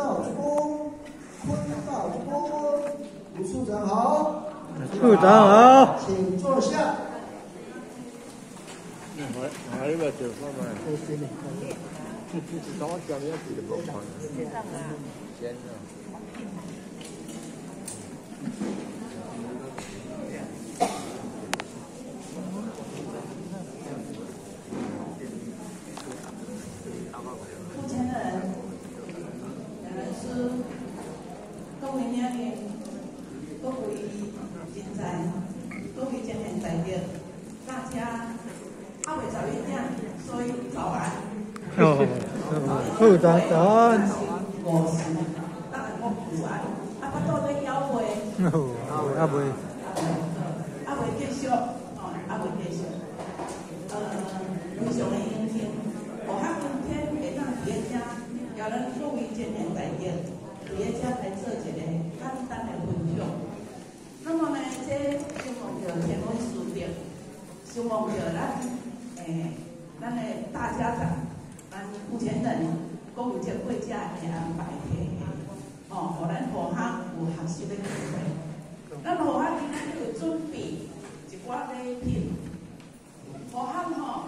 道之功，坤道之功。吴处长好，处长好，请坐下。还有个地方嘛，当我讲的这个不好，先生。目前的人，两人是各位年龄，各位现在，各位见面在的，大家阿伟早一点，所以早安。哦，处长早安。我是，当然我午安，啊，不多咧邀会。哦，阿伟。阿伟继续，哦，阿伟继续。呃，非常的荣幸，我哈今天会当伫遮，有咱各位见面在的，伫遮来做一个简单的分享。那么呢，这希望着天文书的，希望着咱诶，咱的大家长，咱目前人，各有这国家的安排的，哦，互咱互学有学习的机会。咱互学今仔日有准备一寡礼品。学校吼，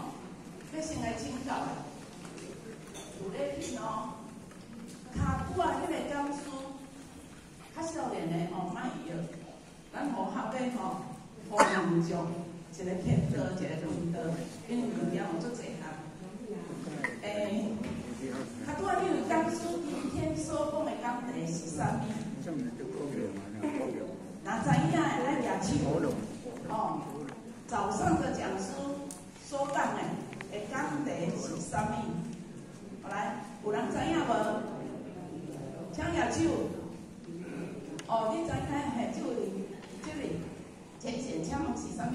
要先来请教，有礼品哦。卡久啊，迄个教师，较少年的哦，卖药。咱学校咧吼，互民众一个天道，一个伦道，因为物件有足济项。诶，较久啊，你有教师今天所讲的讲题是啥物？若知影的爱举手。哦，早上的讲师。所讲的诶讲题是啥物？好来，有人知影无？请举手。哦，你知影嘿？这位，这位，前线请问是啥物？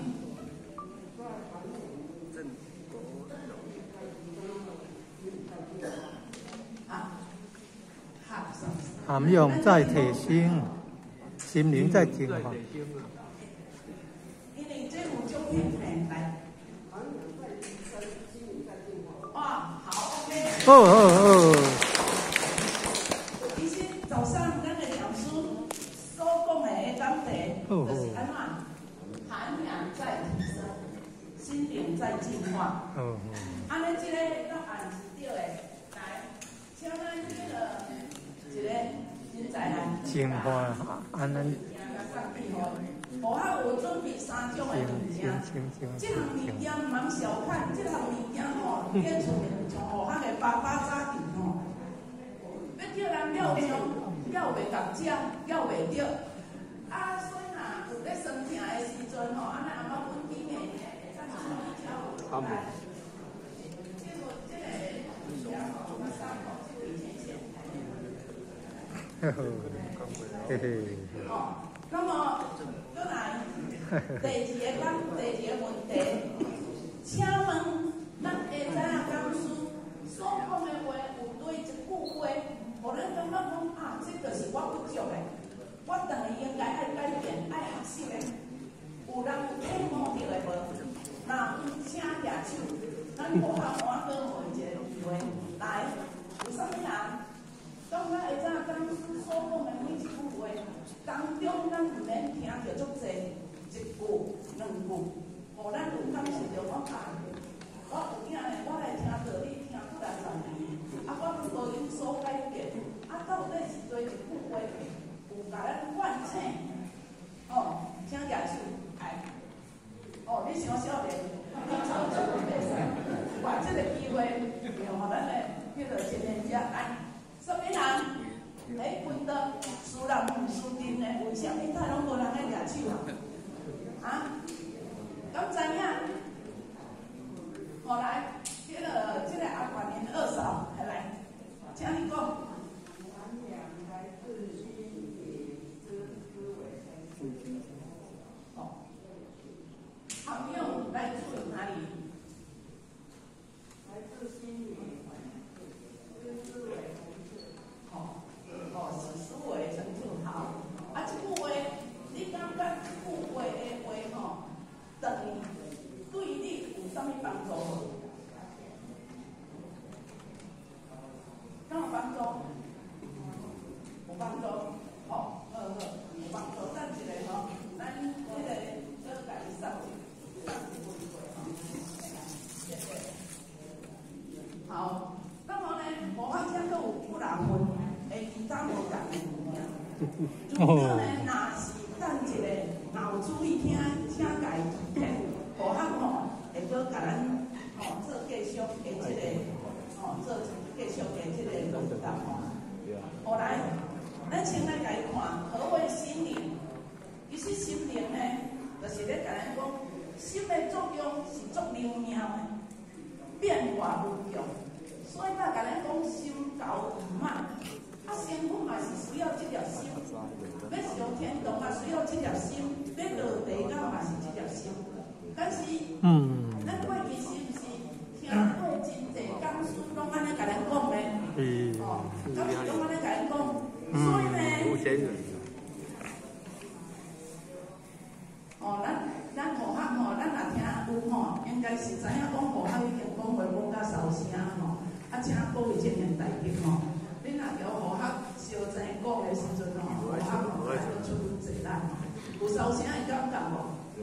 啊，涵养在提升，心灵在净化。哦哦哦实早上咱个讲师所讲的讲题，就是安怎涵养在提升，心灵在进化。哦哦。安尼即个答案是对的。来，请咱这个一个人才来。进化，安尼。我还有准备三种的物件，这项物件唔通小看，这项物件吼，变出面像学校的爸爸家庭吼，要叫人了枪，了袂夹只，了袂着。啊，所以呐，有咧生病的时阵吼，安尼阿妈稳定的，咱就可以调来。结果这个物件吼，我上吼就以前先。呵呵，嘿嘿。哦，那么。再来，第二个讲，第二个问题，请问咱会知影讲师所讲的话有对一句话，互咱感觉讲啊，这就是我不足的，我等于应该爱改变、爱学习的。有人有听摸到的无？那请举手，咱学校换个问一个机会，来，有啥物人？当咱会知影讲师所讲的每一句话？当中，咱毋免听着足济一句、两句，互咱有感受着我讲。我有影嘞，我来听着你听几来十年，啊，我无有所改变，啊，到底是做一句话有甲咱唤醒？哦，请举手，哎，哦，你想少年，你操这个袂使，把这个机会让互咱诶迄个青年者来，什么人？哎，分到输人毋输阵的，为什么他拢无人爱举手啊？啊？敢知影？后来，这个这个阿管年二嫂，来，请你讲。哦，好，用来自哪里？来自心里。哦，是思维成就好。啊，这句话，你感觉这句话的话吼，如果呢，若是等一个，若有注意听，请家听，互学吼，会搁甲咱吼做继续的即个吼做继续的即个论答吼。后来，咱先来家看何为心灵？其实心灵呢，就是咧甲咱讲，心的作用是足灵妙的，变化无穷。所以咱甲咱讲。心高意慢。辛苦嘛是需要这条心，要上天堂嘛需要这条心，要落地狱嘛是这条心。但是，嗯，咱过去是毋是听过真济讲师拢安尼甲咱讲咧？嗯，哦，讲师拢安尼甲咱讲，所以呢，哦，咱咱学校吼，咱若听有吼，应该是知影讲学校已经讲话讲甲收声吼，啊，请各位青年代表吼。恁若条河学小济讲的时阵吼，学校吼来都出济咱，有收声会感觉无？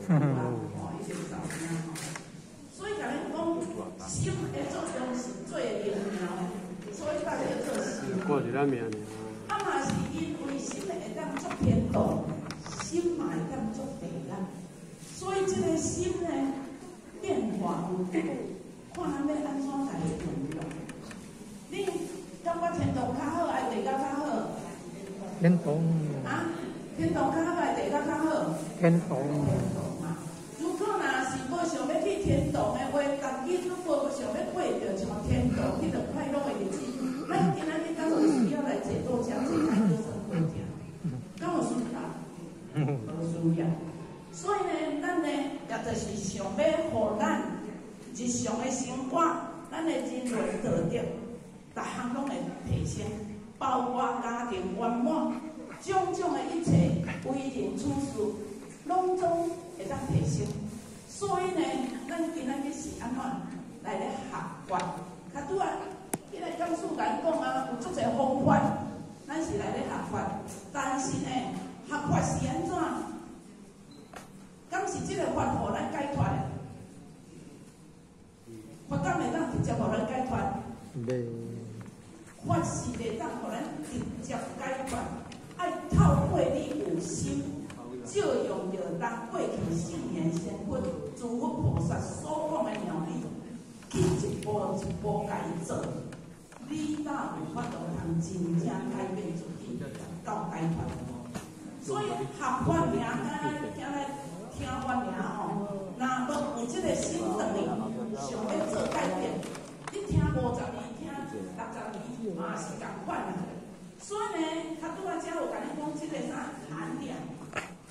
哦，伊就收声吼。所以甲恁讲，心的作用是最灵妙的，所以大家要做心。过一咱命呢。啊嘛是因为心会当作天道，心嘛会当作地啦。所以这个心呢，变化无定，看咱要安怎来运用。你。感觉天道较好，还是地道较好？天堂。啊，天堂较好，地较较好？天堂。嘛。如果若是无想要去天堂的话，家己如果想要过着像天堂迄种快乐的日子，咱今仔日当然需要来坐多车，坐太多生活者，敢有需要？无需要。所以呢，咱呢，也就是想要互咱日常的生活，咱的人类道德。逐项拢会提升，包括家庭圆满，种种的处事，拢总会当提升。所以呢，咱今仔日是安怎来咧学法？较拄啊，迄个教授甲讲啊，有足侪方法，咱是来咧学法。但是呢，学法是安怎？敢是即个法互咱解脱？法敢会当直接互咱解脱？法是会当互咱直接解决，爱透过你有心，借用着咱过去圣贤先佛、诸佛菩萨所讲的妙理，去一步一步改做，你哪有法度通真正改变自己，到解脱？所以学法名，咱听来听法名吼，若无有即个心动力，想要做改变，你听五十年。听六十年嘛是共款啊，所以呢，较拄啊，才有甲你讲即个啥含量，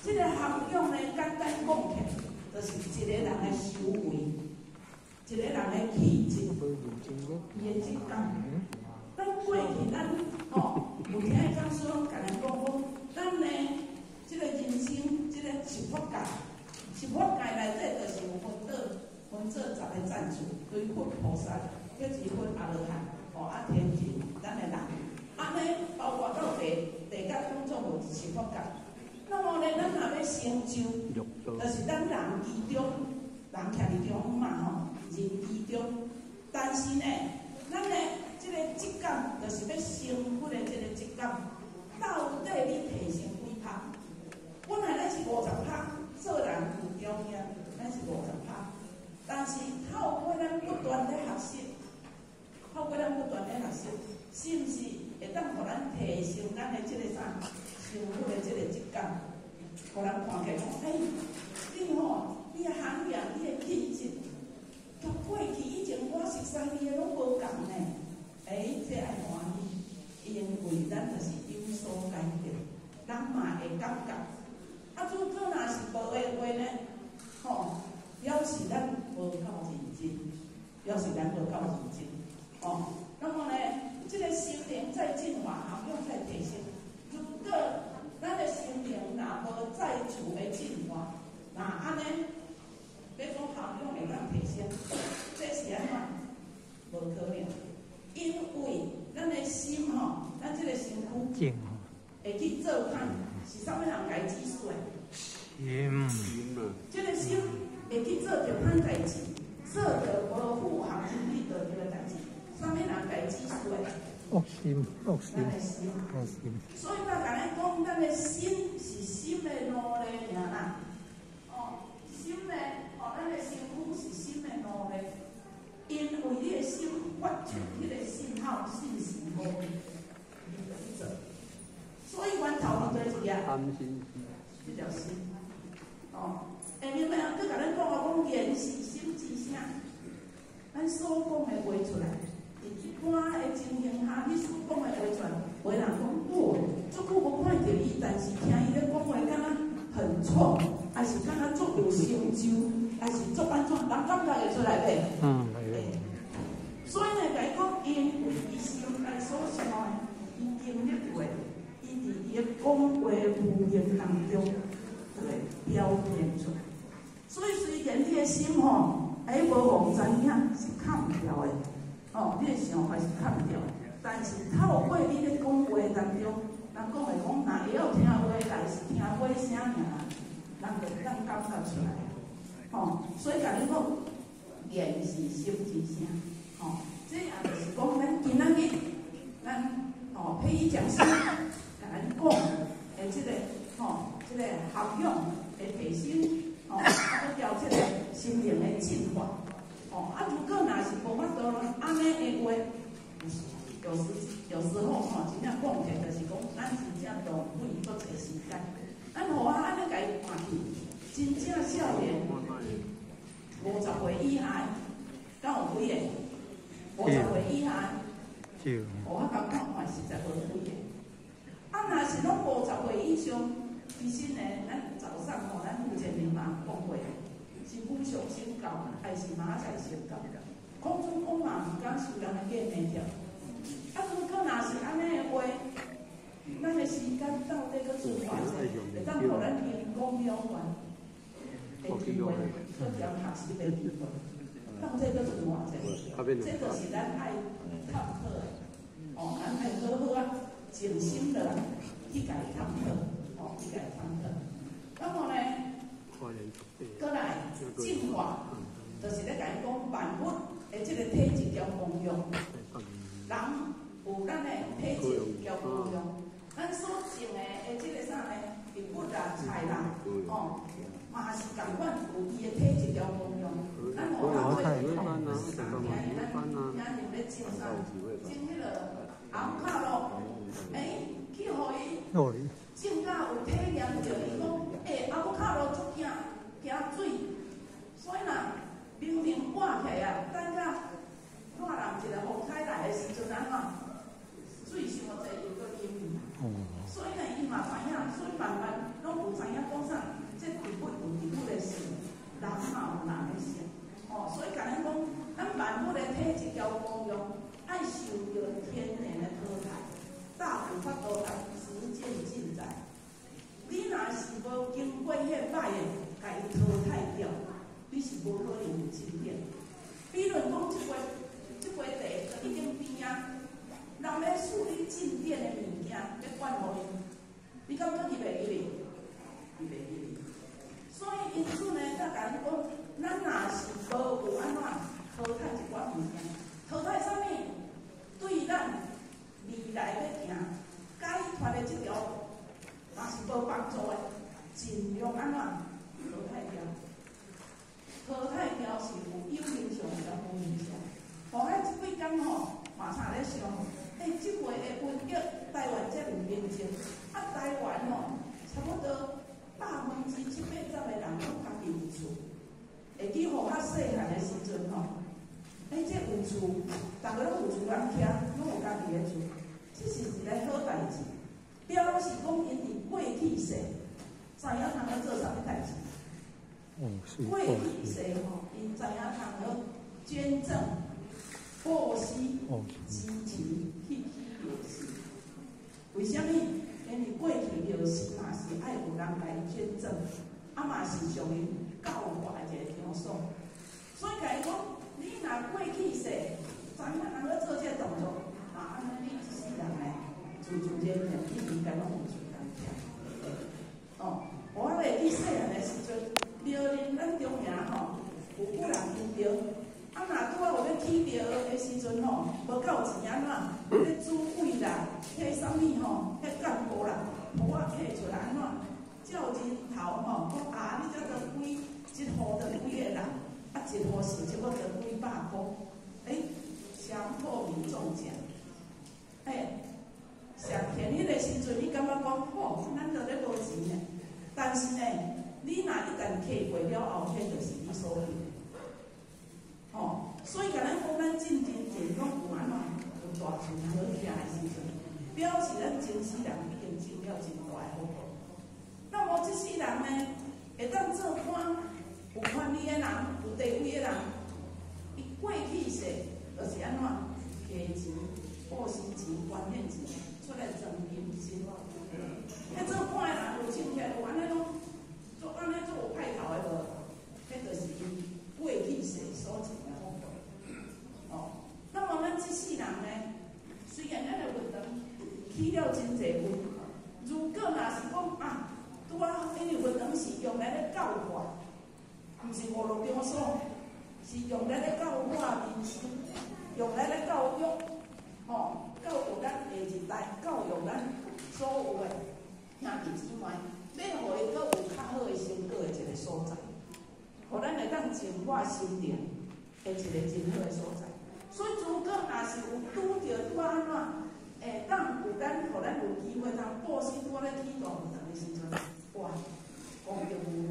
即个涵养呢，简单讲起，就是一个人的修为，一个人的气质，伊的质感。咱过去咱吼，有听伊讲说，甲咱讲讲，咱呢，即个人生，即个幸福界，幸福界内底就是有分做分做十个赞助，对佛菩萨，叫一分阿罗汉。哦，啊，天津，咱的人，安尼包括到地地甲工作有一福感。那么呢，咱若要成就，就是咱人之中，人徛伫中嘛吼，人之中。但是呢，咱呢即个质感，就是要生活的即个质感，到底你提升几拍？本来咱是五十拍，做人有条件，咱是五十拍。但是透过咱不断的学习。透过咱不断的学习，是毋是会当互咱提升咱的即个啥生活的即个质感？互人看起讲，哎，你吼，你的行业，你的气质，都过去以前我熟悉你的拢无呢。哎，这爱欢喜，因为咱就是有所改变，人嘛会感觉。啊，如果若是无的话呢，吼，表示咱无够认真，表示咱无够认真。哦，那么呢，这个心灵在进化，含用在提升。如果咱的心灵若无再处的进化，那安尼，别讲含用会当提升，这是安怎？无可能，因为咱的心吼，咱这个身躯会去做看，是啥物人家指示的？心。这个心会去做着歹代志，做着无符合真理道德的代志。啥物人家指示的？恶心，恶心，咱的心。所以我甲咱讲，咱的心是心的奴隶尔啦。哦，心的，哦，咱的身躯是心的奴隶，因为你的心发出迄个信号信息无，你就去做。所以阮头前做一个。安心这条心，哦，下面咩啊？佮甲咱讲啊，讲言是心之声，咱所讲的话出来，伫一般的情形下，你所讲的话出来，有人讲哦，足久无看到伊，但是听伊咧讲话，敢若很错，还是敢若足有成就，还是足安怎，人感觉会出来袂？嗯，所以呢，甲伊讲，因为伊心内所想的，伊经历过，伊伫伊的讲话无言当中，就会表现出来。所以虽然你的心吼，哎无互知影是看不掉的，哦，你的想法是看不掉，但是透过你咧讲话当中，人讲会讲，若会晓听话，但是听话声尔，人就咱感觉出来。吼、所以甲你讲，言是心之声。吼、这也就是讲，咱今仔日，咱吼配以讲师，甲咱讲的即、个吼，即、个涵养的提升，吼，啊，要调这个心灵的进化，哦、啊，如果若是无法度安尼的话，有时有时候吼，真正讲起就是讲，咱真正浪费搁一个时间，咱互我安尼甲伊看去，真正少年五十岁以下，敢有几个？五十岁以下。就我感觉嘛实在无几个。啊，若是拢五十岁以上，其实呢，咱早上吼，咱目前明嘛讲过，是母上先教，还是马仔先教？空中讲嘛，毋敢受人的见面条。啊，如果若是安尼的话，咱的时间到底搁做偌济，会当互咱员工了完的机会，搁点学习的机会，到底搁做偌济？这就是咱爱探讨的，哦，咱爱好好啊，静心的去甲伊探讨，哦，去甲伊探讨。那么呢，过来进化，就是咧甲伊讲万物的即个体质交功用，人有咱的体质交功用，咱所种的的即个啥呢？植物啦、菜啦，哦，嘛是共款有伊的体质交功用，咱互人做是共听咱听人咧种啥，种迄落红卡咯，诶，去互伊。哦，种甲有体验着，伊讲，诶、阿姆卡罗足惊惊水，所以若明明换起来啊，等甲热人一个风台来的时阵安怎，水伤济伊个淹去。哦，所以呢，伊嘛知影，所以慢慢拢有知影讲啥，这植物有植物的性，人嘛有人的性。哦，所以甲咱讲，咱万物的体质交功用，爱受着天然的淘汰，大有法度来实践进在。你若是无经过迄歹的，甲伊淘汰掉，你是无可能有进展。比如讲，即块即块地就已经边啊，人要处理进展的物件，要管互伊，你感觉伊袂记哩？伊袂记哩。所以因此呢，才甲你讲，咱若是无有安怎淘汰一寡物件，淘汰啥物？对咱未来要行解脱的即条路，嘛是无帮助的，尽量安怎淘汰掉。淘汰掉是有有影响甲无影响。后摆即几工吼，马上咧想，诶、即回的瘟疫，台湾遮有严重，啊，台湾吼，差不多百分之七八十的人拢家己有厝。会记互较细汉的时阵吼，诶、这有厝，逐个拢有厝通徛，拢有家己的厝，这是一个好代志。表示讲因伫过去世，知影通要做啥物代志。过哦，去是，世吼，因知影通要捐赠、布施、哦，支持、去去庙事。为什物？因为过去庙事嘛是爱有人来捐赠，啊嘛是属于教化的一个场所。所以甲伊讲，你若过去世，知影通要做这个动作，啊，安尼你一世人呢，自自然然你应该拢有迫，哎，强迫民众讲，哎，上天迄个时阵，你感觉讲好，咱就咧无钱嘞。但是呢，你若一旦客过了后迄，就是你所有的。哦，所以甲咱讲咱进前健康有安怎，有大钱好吃的时阵，表示咱前世人已经尽了真大的福报。那么这世人呢，会当做看有权利的人，有地位的人。过去世就是安怎提钱、报薪钱、关键钱出来赚金钱。迄做官诶人有钱起来，有安尼拢做安尼做有派头诶无？迄就是伊过去世所种诶福报。哦，那么咱即世人呢，虽然咱诶运动起了真济运，如果若是讲啊，拄啊，因为运动是用来咧教化，毋是娱乐场所，是用来咧教化人生，用来咧教育，吼、教育咱下一代，教育咱所有诶兄弟姊妹，要互伊佫有较好诶成果诶一个所在，互咱会当净化心灵诶一个真好诶所在。所以如果若是有拄着拄啊安怎，会当有咱，互咱有机会通报新我咧启动有诶时阵，哇，功德无用。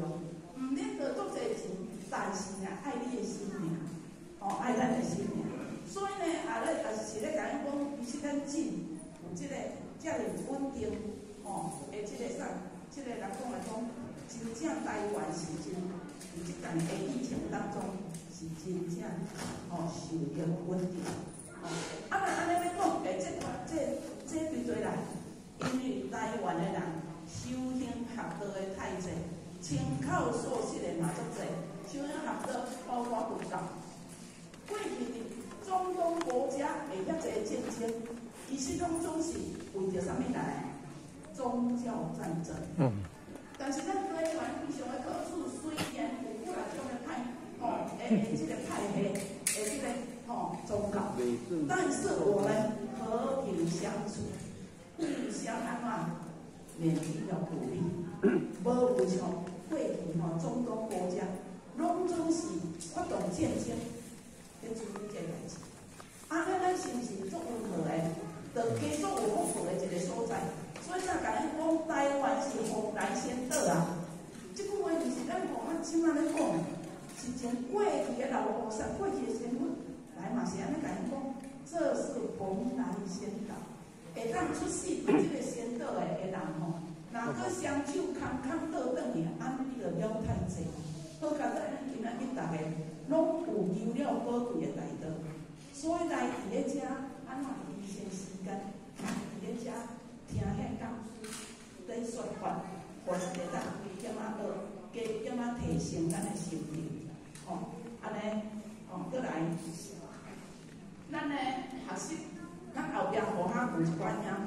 毋免得足侪钱，但是呢，爱你诶心灵，哦，爱咱诶心灵。所以呢，啊咧，也是咧甲咱讲，其实咱进有即个遮尔稳定，哦，诶，即个啥，即个人讲来讲，真正台湾是真，伫即个疫情当中是真正哦受益稳定。哦，啊，若安尼要讲，诶，即款即即对对啦，因为台湾的人修行学道的太侪。亲口所说的嘛足侪，修行学道包括佛教，过去伫中东国家会遐济战争，其实拢总是为着啥物来？宗教战争。嗯。但是咱台湾非常的特殊，虽然有几啊种的派，吼，诶，即个派系，诶，即个吼宗教，但是我们相处，互相安怎？勉励要鼓励，无有像过去吼中东国家，拢总是发动战争，去处理这代志。啊，咱咱是毋是足温和诶？就加足有福报诶一个所在。所以才甲咱讲，台湾是蓬莱仙岛啊。即句话就是咱讲啊，怎啊咧讲？是从过去诶老菩萨、过去诶先佛来嘛是安尼甲咱讲，这是蓬莱仙岛。会当出世伫即个仙岛诶诶人吼，若搁双手空空倒转去，安尼着了太济。好佳在咱今仔日逐个拢有求了宝贵诶大道，所以来伫咧遮安怎牺牲时间，伫咧遮听遐讲师在说法，或是会当为点仔学，加点仔提升咱诶心灵，吼，安尼，吼，过来，咱诶学习。咱后壁互他